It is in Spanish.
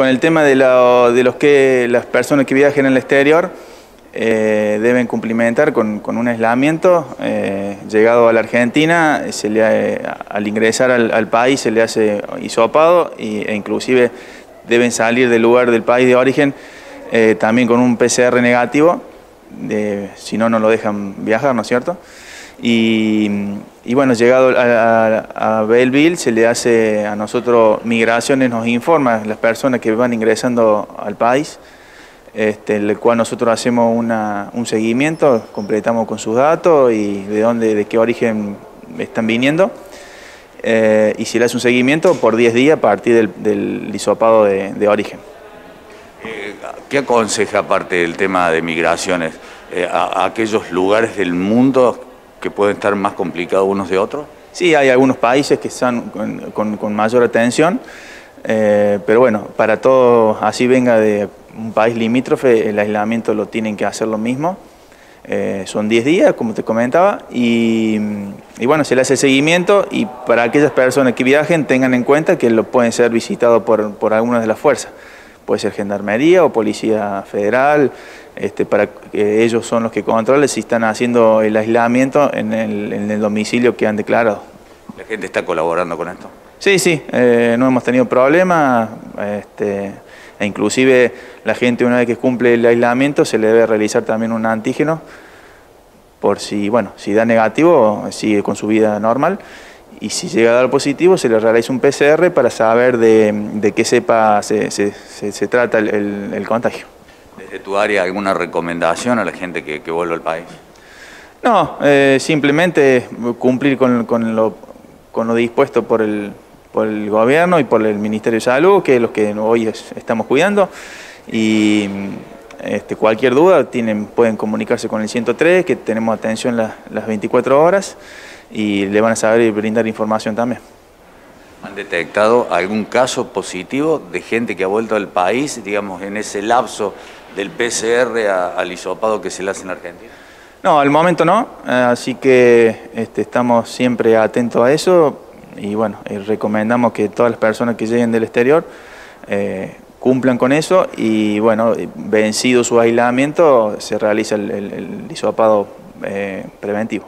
con el tema de, de los que las personas que viajen en el exterior eh, deben cumplimentar con, un aislamiento. Eh, llegado a la Argentina, se le, al ingresar al, país se le hace hisopado e inclusive deben salir del lugar del país de origen eh, también con un PCR negativo, si no, no lo dejan viajar, ¿no es cierto? Y, bueno, llegado a, a, Belleville se le hace a nosotros migraciones, nos informa las personas que van ingresando al país, este, el cual nosotros hacemos un seguimiento, completamos con sus datos y de dónde, de qué origen están viniendo. Eh, y se le hace un seguimiento por 10 días a partir del, del de, origen. Eh, ¿Qué aconseja aparte del tema de migraciones eh, a, aquellos lugares del mundo que pueden estar más complicados unos de otros? Sí, hay algunos países que están con, mayor atención, pero bueno, para todo, así venga de un país limítrofe, el aislamiento lo tienen que hacer lo mismo. Eh, son 10 días, como te comentaba, y, bueno, se le hace seguimiento y para aquellas personas que viajen tengan en cuenta que lo pueden ser visitados por, por algunas de las fuerzas. Puede ser Gendarmería o Policía Federal, este, para que ellos son los que controlen si están haciendo el aislamiento en el, en el domicilio que han declarado. ¿La gente está colaborando con esto? Sí, sí, eh, no hemos tenido problemas. Este, e inclusive la gente una vez que cumple el aislamiento se le debe realizar también un antígeno por si, bueno, si da negativo sigue con su vida normal y si llega a dar positivo se le realiza un PCR para saber de, qué cepa se, se, trata el, contagio. ¿Desde tu área alguna recomendación a la gente que, que vuelva al país? No, eh, simplemente cumplir con, con, lo, con lo dispuesto por el, por el gobierno y por el Ministerio de Salud, que es los que hoy estamos cuidando. Y este, cualquier duda tienen, pueden comunicarse con el 103, que tenemos atención las 24 horas y le van a saber y brindar información también. ¿Han detectado algún caso positivo de gente que ha vuelto al país, digamos, en ese lapso del PCR al hisopado que se le hace en Argentina? No, al momento no, así que este, estamos siempre atentos a eso y bueno, eh, recomendamos que todas las personas que lleguen del exterior eh, cumplan con eso y bueno, vencido su aislamiento se realiza el, el, preventivo.